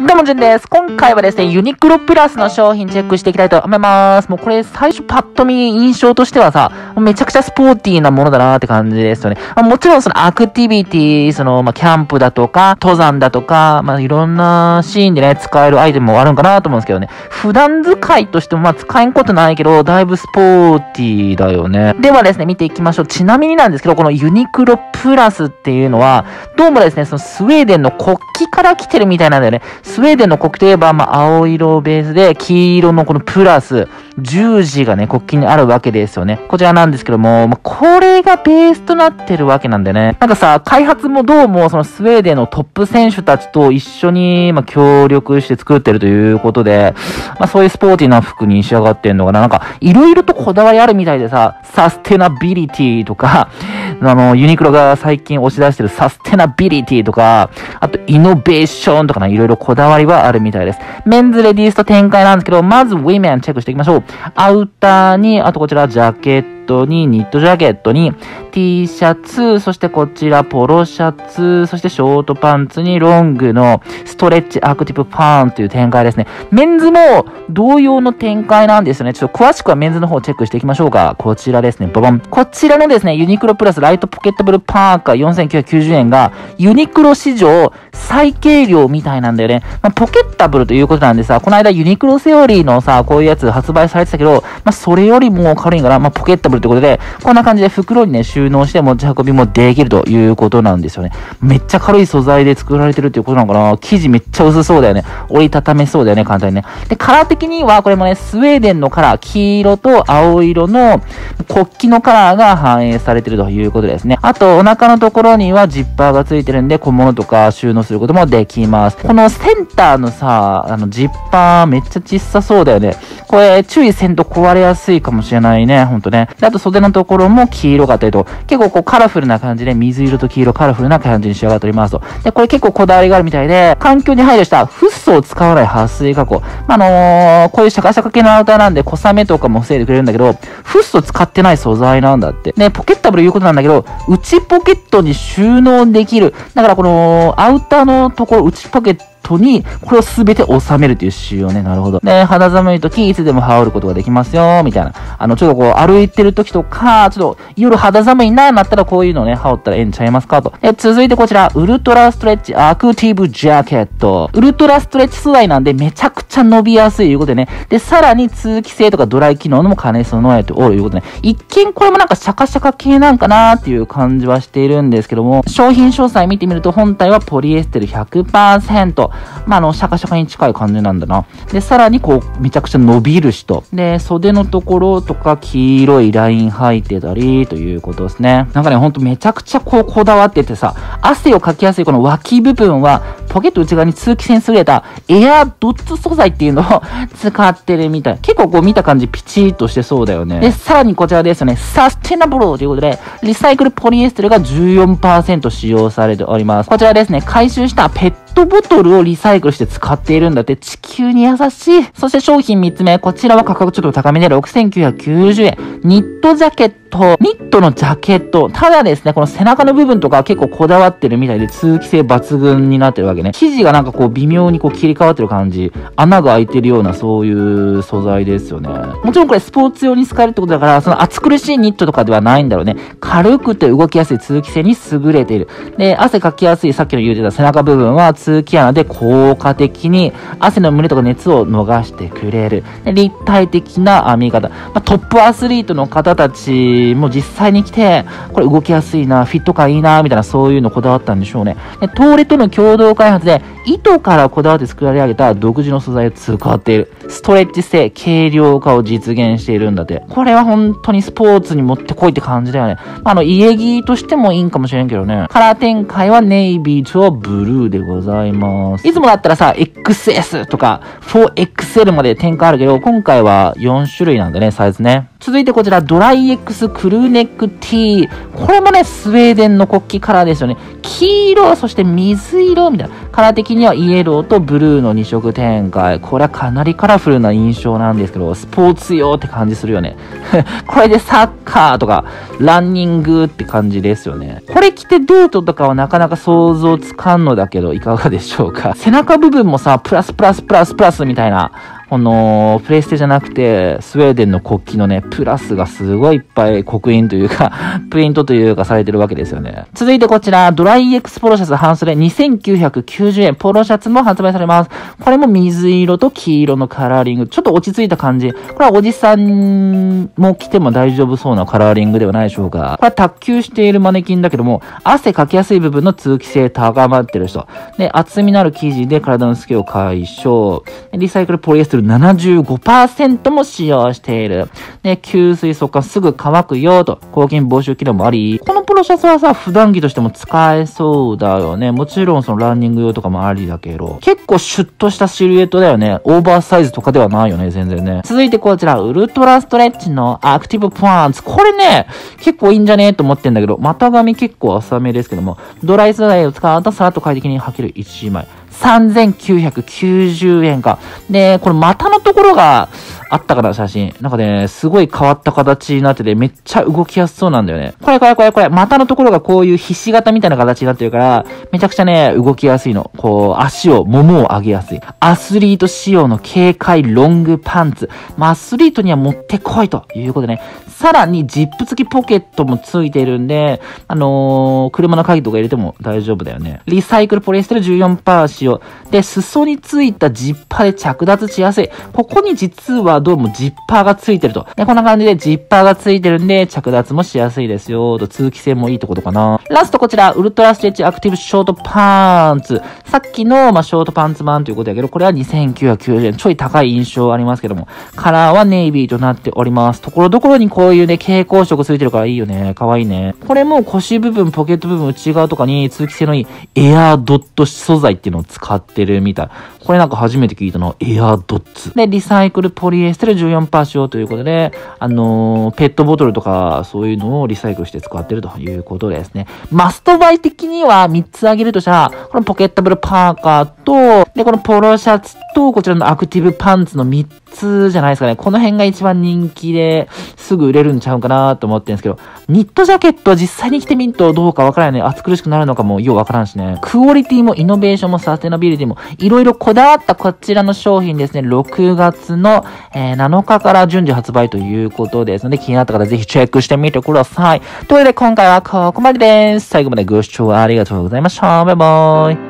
どうも、じゅんです。今回はですね、ユニクロプラスの商品チェックしていきたいと思います。もうこれ最初パッと見印象としてはさ、めちゃくちゃスポーティーなものだなって感じですよね。まあ、もちろんそのアクティビティ、その、まあ、キャンプだとか、登山だとか、まあ、いろんなシーンでね、使えるアイテムもあるんかなと思うんですけどね。普段使いとしてもまあ使えんことないけど、だいぶスポーティーだよね。ではですね、見ていきましょう。ちなみになんですけど、このユニクロプラスっていうのは、どうもですね、そのスウェーデンの国旗から来てるみたいなんだよね。スウェーデンの国といえば、まあ、青色ベースで、黄色のこのプラス、十字がね、国旗にあるわけですよね。こちらなんですけども、まあ、これがベースとなってるわけなんでね。なんかさ、開発もどうも、そのスウェーデンのトップ選手たちと一緒に、まあ、協力して作ってるということで、まあ、そういうスポーティーな服に仕上がってんのかな。なんか、いろいろとこだわりあるみたいでさ、サステナビリティとか、あの、ユニクロが最近押し出してるサステナビリティとか、あと、イノベーションとかね、いろいろこだわりはあるみたいです。メンズレディースと展開なんですけど、まず、ウィメンチェックしていきましょう。アウターに、あとこちら、ジャケット、トに、ニットジャケットに、T シャツ、そしてこちらポロシャツ、そしてショートパンツにロングのストレッチアクティブパンという展開ですね。メンズも同様の展開なんですよね。ちょっと詳しくはメンズの方をチェックしていきましょうか。こちらですね。ボボン。こちらのですね、ユニクロプラスライトポケッタブルパーカー4990円が、ユニクロ史上最軽量みたいなんだよね。まあ、ポケッタブルということなんでさ、この間ユニクロセオリーのさ、こういうやつ発売されてたけど、まあ、それよりも軽いから、まあ、ポケッタブルということで、こんな感じで袋にね、収納して持ち運びもできるということなんですよね。めっちゃ軽い素材で作られてるっていうことなのかな生地めっちゃ薄そうだよね。折りたためそうだよね、簡単にね。で、カラー的には、これもね、スウェーデンのカラー、黄色と青色の国旗のカラーが反映されてるということですね。あと、お腹のところにはジッパーがついてるんで、小物とか収納することもできます。このセンターのさ、あの、ジッパーめっちゃ小さそうだよね。これ、注意せんと壊れやすいかもしれないね、ほんとね。で、あと袖のところも黄色かったりと、結構こうカラフルな感じで、水色と黄色カラフルな感じに仕上がっておりますと。で、これ結構こだわりがあるみたいで、環境に配慮したフッ素を使わない撥水加工。あ、のー、こういうシャカシャカ系のアウターなんで、小雨とかも防いでくれるんだけど、フッ素使ってない素材なんだって。ね、ポケッタブルいうことなんだけど、内ポケットに収納できる。だからこの、アウターのところ、内ポケットトに、これをすべて収めるという仕様ね。なるほど。で、肌寒い時、いつでも羽織ることができますよ、みたいな。あの、ちょっとこう、歩いてる時とか、ちょっと、夜肌寒いな、なったらこういうのね、羽織ったらええんちゃいますかと。で、続いてこちら、ウルトラストレッチアクティブジャケット。ウルトラストレッチ素材なんで、めちゃくちゃ伸びやすいということでね。で、さらに通気性とかドライ機能も兼ね備えておるということでね。一見これもなんかシャカシャカ系なんかなーっていう感じはしているんですけども、商品詳細見てみると、本体はポリエステル100%。まあ、あの、シャカシャカに近い感じなんだな。で、さらにこう、めちゃくちゃ伸びる人。で、袖のところとか黄色いライン入ってたり、ということですね。なんかね、ほんとめちゃくちゃこう、こだわっててさ、汗をかきやすいこの脇部分は、ポケット内側に通気性優れたエアドッツ素材っていうのを使ってるみたい。結構こう見た感じピチッとしてそうだよね。で、さらにこちらですよね。サステナブルということで、リサイクルポリエステルが14%使用されております。こちらですね、回収したペットボトルをリサイクルして使っているんだって、地球に優しい。そして商品3つ目、こちらは価格ちょっと高めで6990円。ニットジャケット、ニットのジャケット。ただですね、この背中の部分とか結構こだわってるみたいで通気性抜群になってるわけね。生地がなんかこう微妙にこう切り替わってる感じ。穴が開いてるようなそういう素材ですよね。もちろんこれスポーツ用に使えるってことだから、その暑苦しいニットとかではないんだろうね。軽くて動きやすい通気性に優れている。で、汗かきやすいさっきの言うてた背中部分は通気穴で効果的に汗の蒸れとか熱を逃してくれる。立体的な編み方。まあ、トップアスリートの方たちも実際に来て、これ動きやすいな、フィット感いいな、みたいなそういうのこだわったんでしょうね。で、東レとの共同開発で、糸からこだわって作られ上げた独自の素材を使っている。ストレッチ性、軽量化を実現しているんだって。これは本当にスポーツに持ってこいって感じだよね。あの、家着としてもいいんかもしれんけどね。カラー展開はネイビーとブルーでございます。ざいます。いつもだったらさ、XS とか 4XL まで展開あるけど、今回は4種類なんだね、サイズね。続いてこちら、ドライ X クルーネック T。これもね、スウェーデンの国旗カラーですよね。黄色、そして水色みたいな。カラー的にはイエローとブルーの2色展開。これはかなりカラフルな印象なんですけど、スポーツ用って感じするよね。これでサッカーとか、ランニングって感じですよね。これ着てデートとかはなかなか想像つかんのだけど、いかがでしょうか。背中部分もさ、プラスプラスプラスプラスみたいな。この、プレステじゃなくて、スウェーデンの国旗のね、プラスがすごいいっぱい刻印というか プリントというかされてるわけですよね。続いてこちら、ドライエクスポロシャツ半袖2990円。ポロシャツも発売されます。これも水色と黄色のカラーリング。ちょっと落ち着いた感じ。これはおじさんも着ても大丈夫そうなカラーリングではないでしょうか。これは卓球しているマネキンだけども、汗かきやすい部分の通気性高まってる人。で、厚みのある生地で体の透けを解消。リサイクルポリエステル75%も使用している。で、吸水速乾すぐ乾くよと、抗菌防臭機能もあり、このプロシャツはさ、普段着としても使えそうだよね。もちろんそのランニング用とかもありだけど、結構シュッとしたシルエットだよね。オーバーサイズとかではないよね、全然ね。続いてこちら、ウルトラストレッチのアクティブパンツ。これね、結構いいんじゃね？えと思ってんだけど、股上結構浅めですけども、ドライ素材を使うとさらっと快適に履ける1枚。3990円か。で、これまたのところがあったから写真。なんかね、すごい変わった形になってて、めっちゃ動きやすそうなんだよね。これこれこれこれ、股のところがこういうひし形みたいな形になってるから、めちゃくちゃね、動きやすいの。こう、足を、ももを上げやすい。アスリート仕様の軽快ロングパンツ。まあ、アスリートにはもってこいということでね。さらに、ジップ付きポケットも付いてるんで、あのー、車の鍵とか入れても大丈夫だよね。リサイクルポリエステル14%使用。で、裾についたジッパーで着脱しやすい。ここに実はどうもジッパーがついてると。で、こんな感じでジッパーがついてるんで、着脱もしやすいですよ。と、通気性もいいところかな。ラストこちら、ウルトラステッチアクティブショートパンツ。さっきの、まあ、ショートパンツ版ということだけど、これは2990円。ちょい高い印象ありますけども。カラーはネイビーとなっております。ところどころにこういうね、蛍光色ついてるからいいよね。かわいいね。これも腰部分、ポケット部分、内側とかに通気性のいいエアードット素材っていうのを使ってるみたい。これなんか初めて聞いたのはエアードッツ。で、リサイクルポリエステル14%使用ということで、あのー、ペットボトルとかそういうのをリサイクルして使ってるということですね。マストバイ的には3つ挙げるとしたら、このポケットブルパーカーと、で、このポロシャツと、こちらのアクティブパンツの3つじゃないですかね。この辺が一番人気ですぐ売れるんちゃうかなと思ってるんですけど、ニットジャケットは実際に着てみんとどうかわからないね。暑苦しくなるのかもようわからんしね。クオリティもイノベーションもサステナビリティもいろいろこだわったこちらの商品ですね。6月の、えー、7日から順次発売ということですので、気になった方ぜひチェックしてみてください。ということで今回はここまでです。最後までご視聴ありがとうございました。バイバーイ。